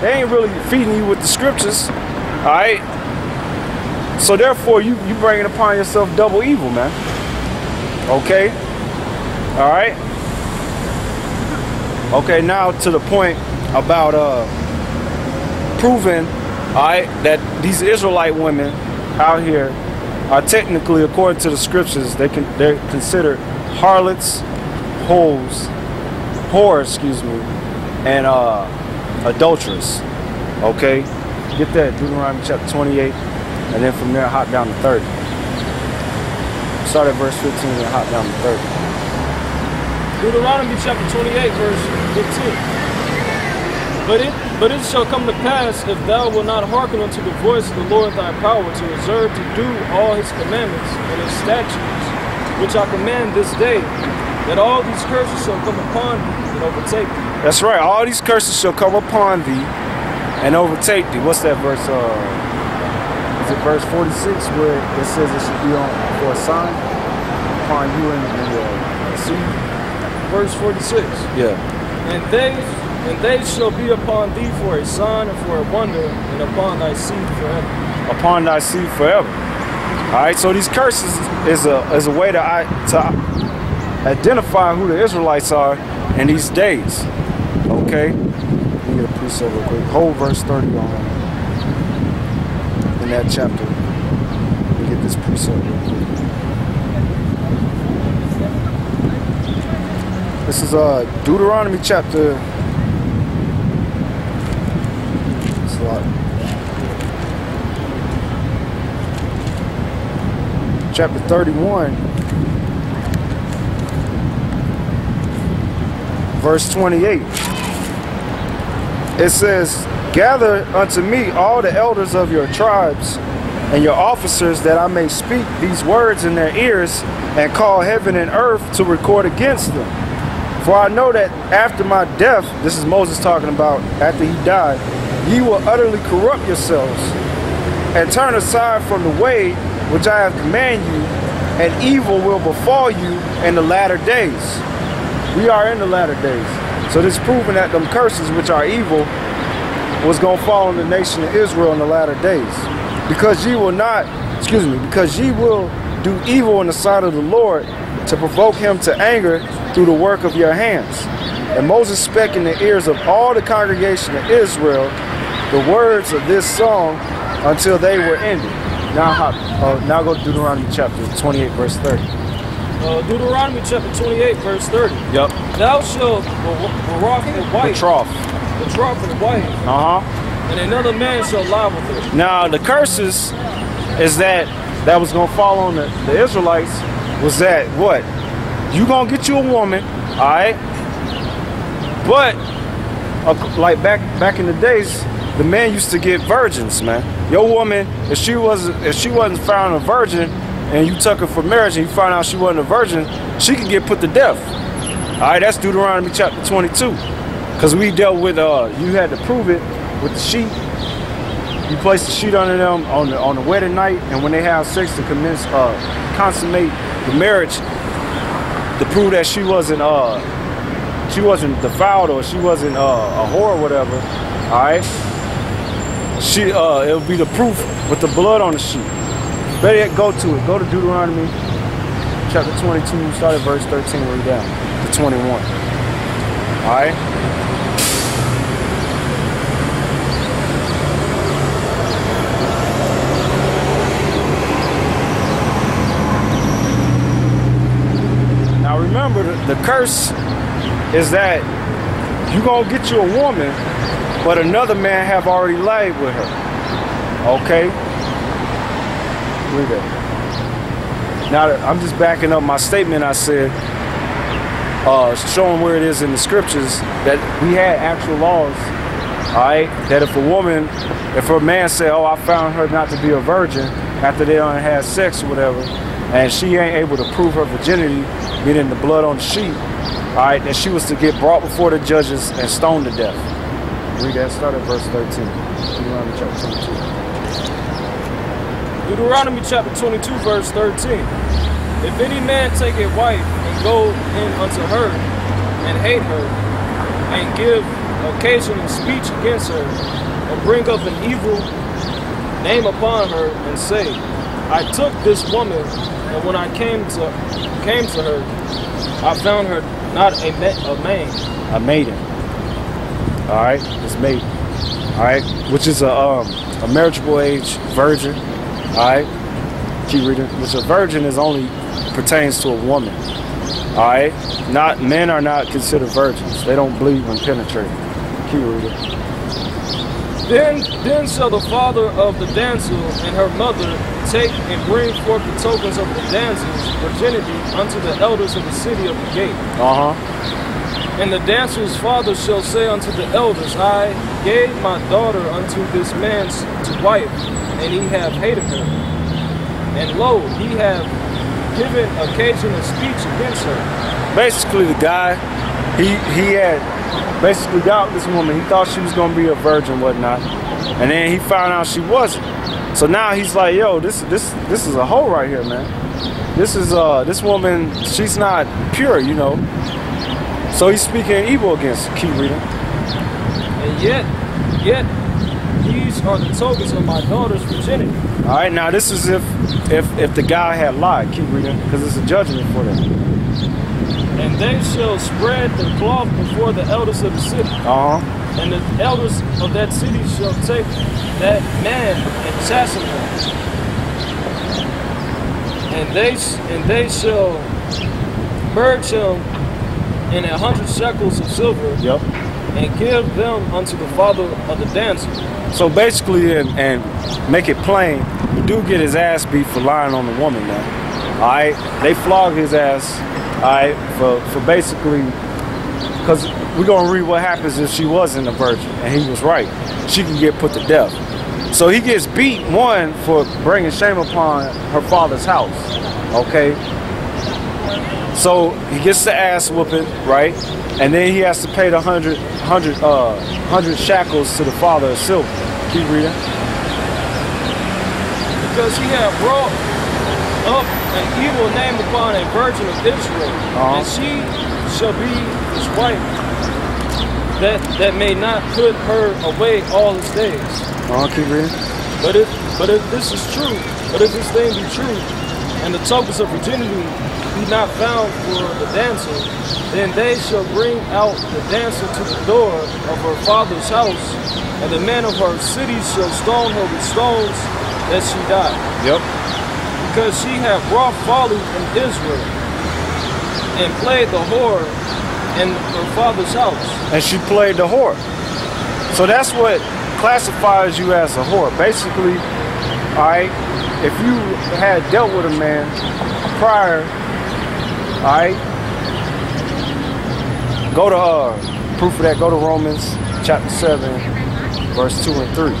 They ain't really feeding you with the scriptures. All right. So therefore, you you bringing upon yourself double evil, man. Okay. All right. Okay. Now to the point about uh proving, all right, that these Israelite women out here are technically, according to the scriptures, they can they're considered harlots, hoes, whore, excuse me, and uh, adulteress. Okay, get that Deuteronomy chapter 28, and then from there hop down to 30. Start at verse 15 and hop down to 30. Deuteronomy chapter 28, verse 15. But it, but it shall come to pass, if thou wilt not hearken unto the voice of the Lord thy power, to observe to do all his commandments and his statutes, which I command this day, that all these curses shall come upon thee and overtake thee. That's right. All these curses shall come upon thee and overtake thee. What's that verse? Uh, is it verse 46 where it says it should be on for a sign upon you and the uh, sea? Verse 46. Yeah. And they and they shall be upon thee for a sign and for a wonder, and upon thy seed forever. Upon thy seed forever. All right. So these curses is a is a way to I to identify who the Israelites are in these days. Okay. Let me get a precept real quick. Hold verse 30 on in that chapter. Let me get this precept real quick. This is uh Deuteronomy chapter. It's a lot. Chapter 31. Verse 28. It says, Gather unto me all the elders of your tribes and your officers that I may speak these words in their ears and call heaven and earth to record against them. For I know that after my death, this is Moses talking about after he died, ye will utterly corrupt yourselves and turn aside from the way which I have commanded you, and evil will befall you in the latter days. We are in the latter days. So this proving that them curses which are evil was going to fall on the nation of Israel in the latter days. Because ye will not, excuse me, because ye will do evil in the sight of the Lord to provoke him to anger through the work of your hands. And Moses spake in the ears of all the congregation of Israel the words of this song until they were ended. Now, uh, now go to Deuteronomy chapter 28, verse 30. Uh, Deuteronomy chapter 28, verse 30. Yep. Thou shalt betroth a wife, Betroth. betroth a wife, Uh huh. and another man shall lie with her. Now the curses is that that was gonna fall on the, the Israelites was that what? You gonna get you a woman, alright? But uh, like back back in the days, the man used to get virgins, man. Your woman, if she was if she wasn't found a virgin and you took her for marriage and you find out she wasn't a virgin, she could get put to death. Alright, that's Deuteronomy chapter 22. Cause we dealt with uh you had to prove it with the sheep you place the sheet under them on the on the wedding night, and when they have sex to commence uh, consummate the marriage, to prove that she wasn't uh she wasn't defiled or she wasn't uh, a whore or whatever. All right, she uh it'll be the proof with the blood on the sheet. Better yet, go to it. Go to Deuteronomy chapter 22, start at verse 13, read down to 21. All right. Now remember, the, the curse is that you gonna get you a woman, but another man have already laid with her. Okay? That. Now I'm just backing up my statement. I said, uh, showing where it is in the scriptures that we had actual laws. All right, that if a woman, if a man said, "Oh, I found her not to be a virgin," after they had sex or whatever, and she ain't able to prove her virginity, meaning the blood on the sheet, all right, then she was to get brought before the judges and stoned to death. Read that. Start at verse 13. Deuteronomy chapter 22. Deuteronomy chapter 22, verse 13. If any man take a wife and go in unto her and hate her and give occasioning speech against her, and bring up an evil name upon her, and say, I took this woman, and when I came to came to her, I found her not a, ma- a maid. A maiden. All right, it's maiden. All right, which is a um, a marriageable age virgin. All right, keep reading. Which a virgin is only pertains to a woman. All right, not men are not considered virgins. They don't bleed when penetrating. Keep reading. Then, then shall the father of the damsel and her mother take and bring forth the tokens of the damsel's virginity unto the elders of the city of the gate. Uh huh. And the damsel's father shall say unto the elders, I gave my daughter unto this man's to wife, and he have hated her. And lo, he have given occasion of speech against her. Basically, the guy, he he had basically got this woman. He thought she was gonna be a virgin, whatnot, and then he found out she wasn't. So now he's like, "Yo, this this this is a hoe right here, man. This is uh this woman. She's not pure, you know." So he's speaking evil against. Keep reading. And yet, yet, these are the tokens of my daughter's virginity. All right, now this is if if if the guy had lied. Keep reading, because it's a judgment for them. And they shall spread the cloth before the elders of the city. Uh huh. And the elders of that city shall take that man and chasten him. And they and they shall purge him in a hundred shekels of silver Yep. and give them unto the father of the damsel. So basically, and, and make it plain, the dude get his ass beat for lying on the woman now. All right, they flog his ass. All right, for for basically, because we're gonna read what happens if she wasn't a virgin and he was right. She can get put to death. So he gets beat one for bringing shame upon her father's house. Okay. So he gets the ass whooping, right? And then he has to pay the hundred, hundred, uh, hundred shackles to the father of silver. Keep reading. Because he had brought up an evil name upon a virgin of Israel, Uh-huh. and she shall be his wife, that that may not put her away all his days. Uh, keep reading. But if but if this is true, but if this thing be true, and the tokens of virginity be not found for the dancer, then they shall bring out the dancer to the door of her father's house, and the men of her city shall stone her with stones that she die. Yep. Because she hath wrought folly in Israel, and played the whore in her father's house. And she played the whore. So that's what classifies you as a whore. Basically, all right, if you had dealt with a man prior, all right, go to uh, proof of that. Go to Romans chapter seven, verse two and three.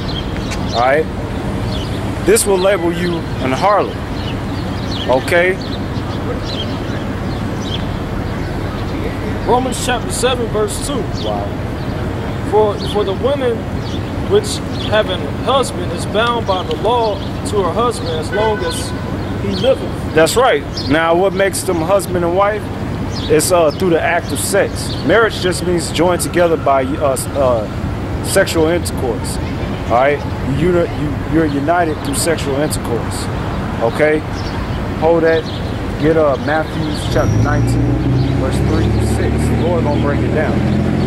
All right, this will label you an harlot. Okay, Romans chapter 7, verse 2. wow. For, for the woman which having husband is bound by the law to her husband as long as he liveth. That's right. Now, what makes them husband and wife? It's uh, through the act of sex. Marriage just means joined together by uh, uh, sexual intercourse. All right, you, you you're united through sexual intercourse. Okay, hold that. Get uh, Matthew chapter 19, verse 3 to 6. The Lord gonna break it down.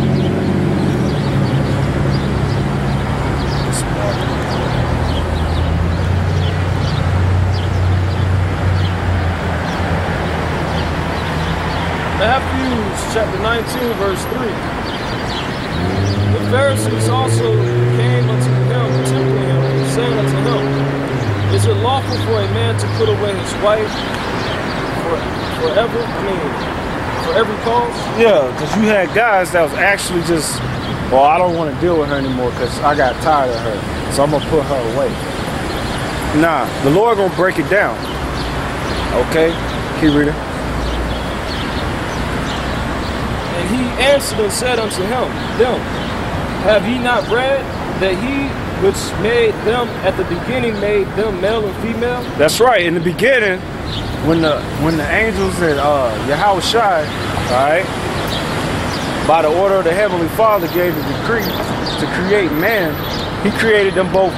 Matthew chapter 19, verse 3. The Pharisees also came unto him, tempting him, saying unto him, Is it lawful for a man to put away his wife for, forever? I mean, for every cause? Yeah, because you had guys that was actually just, well, I don't want to deal with her anymore because I got tired of her, so I'm gonna put her away. Nah, the Lord gonna break it down. Okay, keep reading. And he answered and said unto him, them, Have ye not read that he which made them at the beginning made them male and female? That's right. In the beginning, when the when the angels at uh Yahawashi, all right, by the order of the Heavenly Father, gave the decree to create man. He created them both